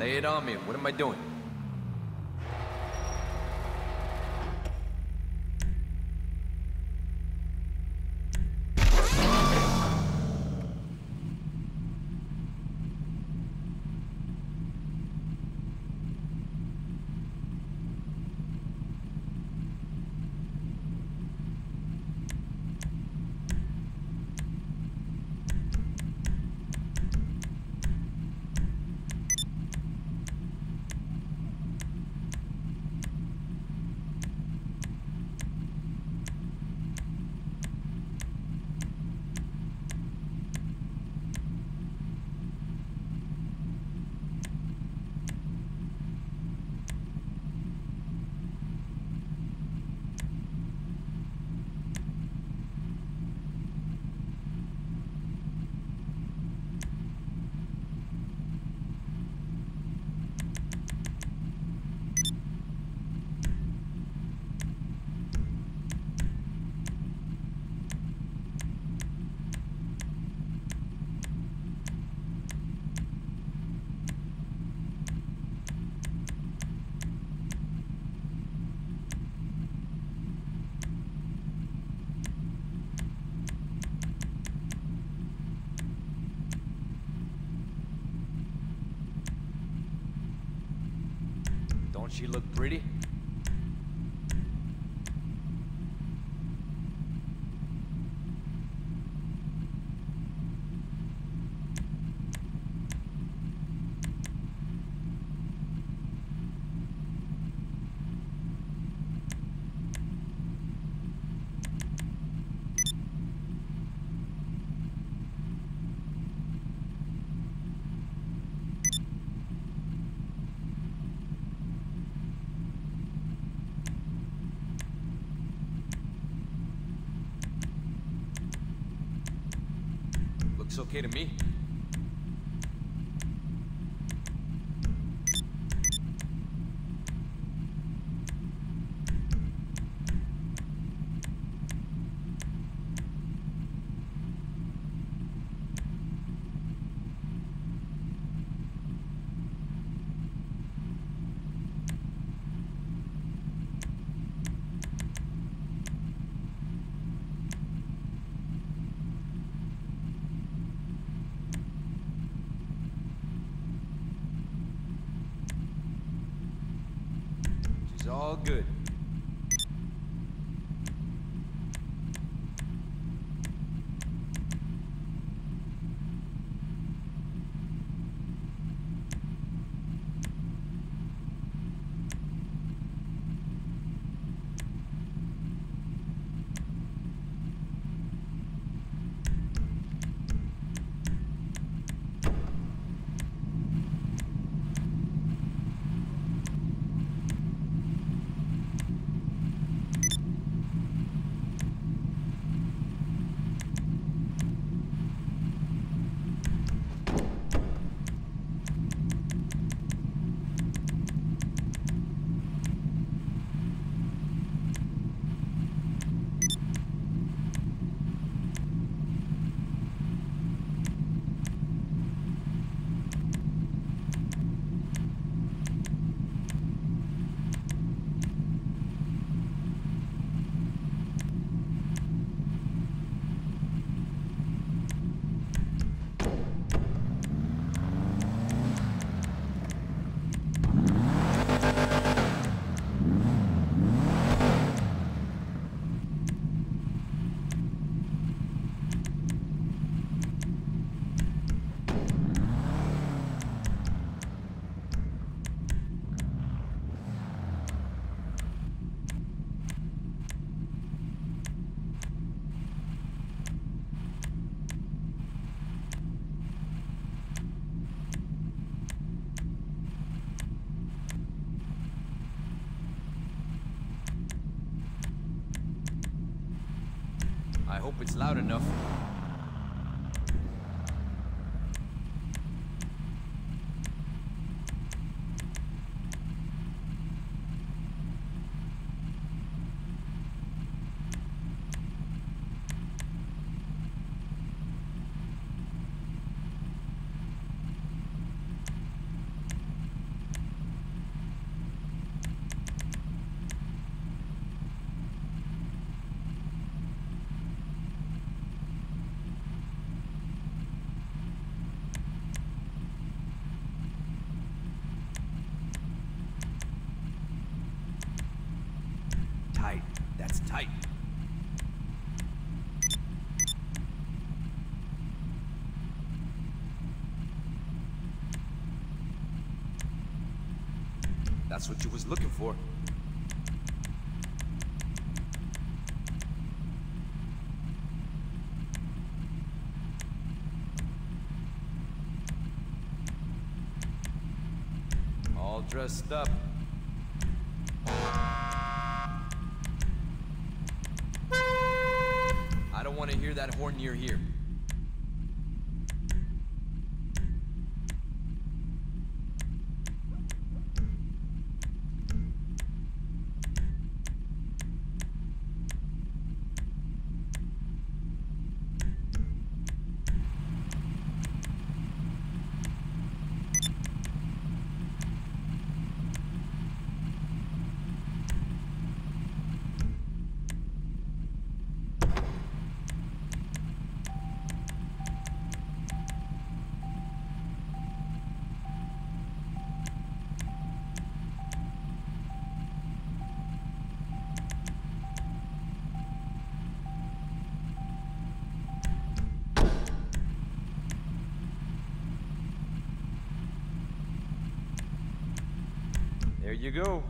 Lay it on me. What am I doing? Don't she look pretty? Looks okay to me. It's loud enough. That's what you was looking for. All dressed up. I don't want to hear that horn near here. You go.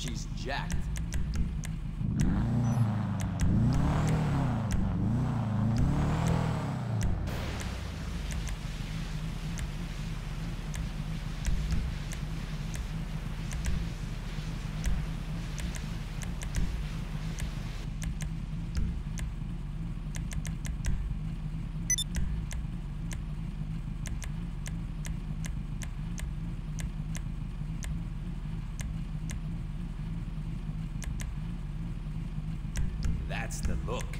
She's jacked. That's the look.